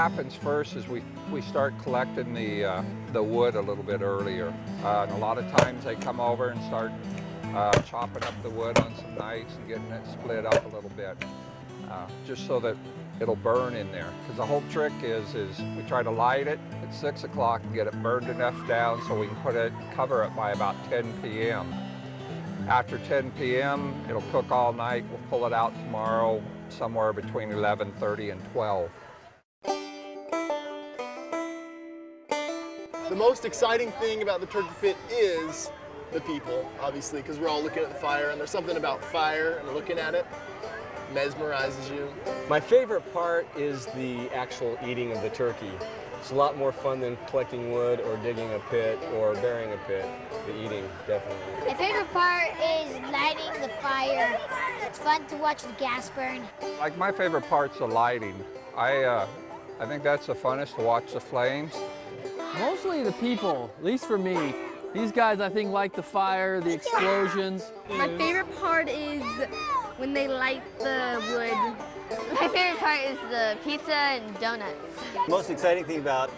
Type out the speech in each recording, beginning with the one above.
Happens first is we, we start collecting the, uh, the wood a little bit earlier. Uh, and a lot of times they come over and start uh, chopping up the wood on some nights and getting it split up a little bit, uh, just so that it'll burn in there. Because the whole trick is, is we try to light it at 6 o'clock and get it burned enough down so we can put it, cover it by about 10 p.m. After 10 p.m., it'll cook all night. We'll pull it out tomorrow somewhere between 11.30 and 12. The most exciting thing about the turkey pit is the people, obviously, because we're all looking at the fire, and there's something about fire and looking at it mesmerizes you. My favorite part is the actual eating of the turkey. It's a lot more fun than collecting wood or digging a pit or burying a pit. The eating, definitely. My favorite part is lighting the fire. It's fun to watch the gas burn. Like my favorite part's the lighting. I, uh, I think that's the funnest to watch the flames. Mostly the people, at least for me. These guys, I think, like the fire, the explosions. My favorite part is when they light the wood. My favorite part is the pizza and donuts. The Most exciting thing about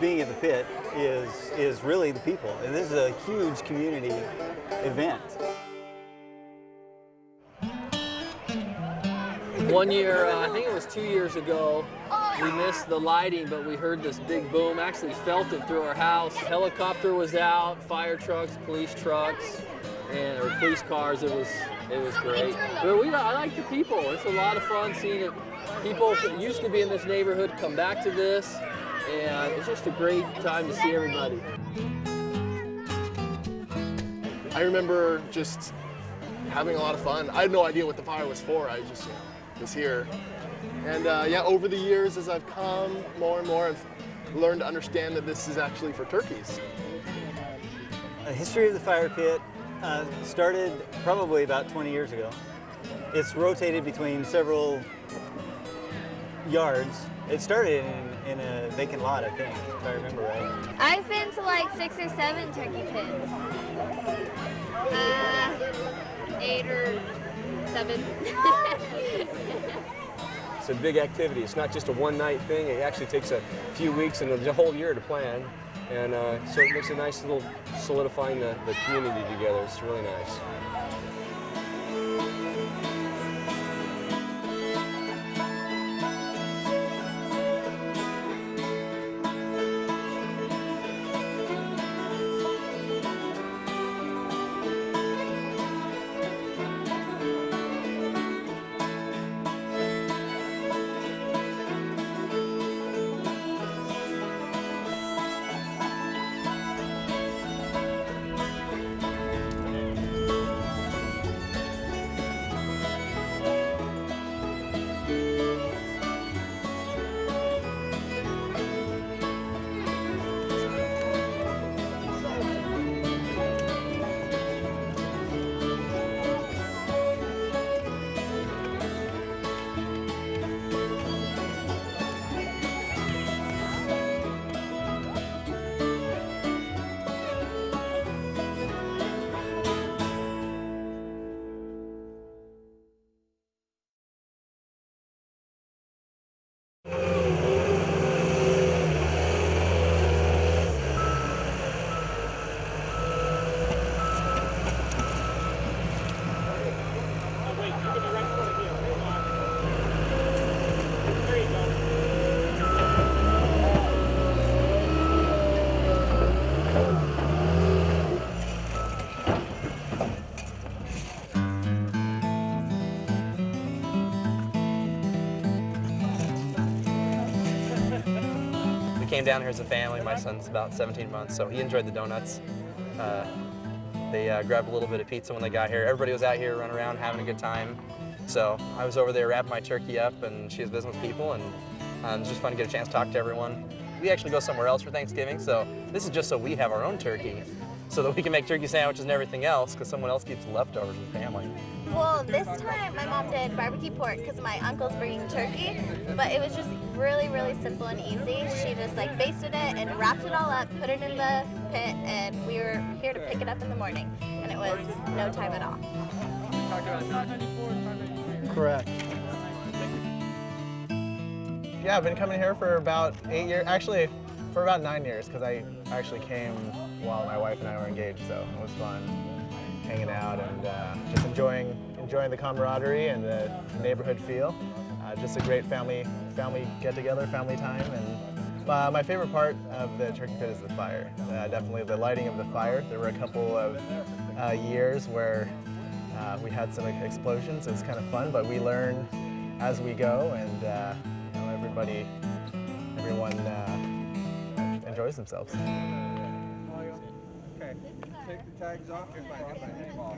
being at the pit is, is really the people. And this is a huge community event. One year, uh, I think it was two years ago, we missed the lighting, but we heard this big boom, actually felt it through our house. Helicopter was out, fire trucks, police trucks, and or police cars. It was it was great. But we, I like the people. It's a lot of fun seeing it. People that used to be in this neighborhood come back to this, and it's just a great time to see everybody. I remember just having a lot of fun. I had no idea what the fire was for. I just you know, was here. And uh, yeah, over the years as I've come more and more, I've learned to understand that this is actually for turkeys. The history of the fire pit uh, started probably about 20 years ago. It's rotated between several yards. It started in, in a vacant lot, I think, if I remember right. I've been to like six or seven turkey pits. Uh, eight or seven. It's a big activity. It's not just a one-night thing. It actually takes a few weeks and a whole year to plan. And uh, so it makes a nice little solidifying the, the community together. It's really nice. Came down here as a family. My son's about 17 months, so he enjoyed the donuts. Uh, they uh, grabbed a little bit of pizza when they got here. Everybody was out here running around having a good time. So I was over there wrapping my turkey up and she was visiting with people and um, it was just fun to get a chance to talk to everyone. We actually go somewhere else for Thanksgiving, so this is just so we have our own turkey so that we can make turkey sandwiches and everything else because someone else keeps leftovers in the family. Well, this time my mom did barbecue pork because my uncle's bringing turkey, but it was just really, really simple and easy. She just like basted it and wrapped it all up, put it in the pit, and we were here to pick it up in the morning, and it was no time at all. Correct. yeah, I've been coming here for about eight years. Actually, for about nine years, because I actually came while my wife and I were engaged, so it was fun hanging out and uh, just enjoying enjoying the camaraderie and the neighborhood feel. Uh, just a great family family get together, family time, and uh, my favorite part of the turkey pit is the fire. Uh, definitely the lighting of the fire. There were a couple of uh, years where uh, we had some explosions. It was kind of fun, but we learn as we go, and you know, everybody, everyone enjoys themselves. Okay, take the tags off, get my, get my name off.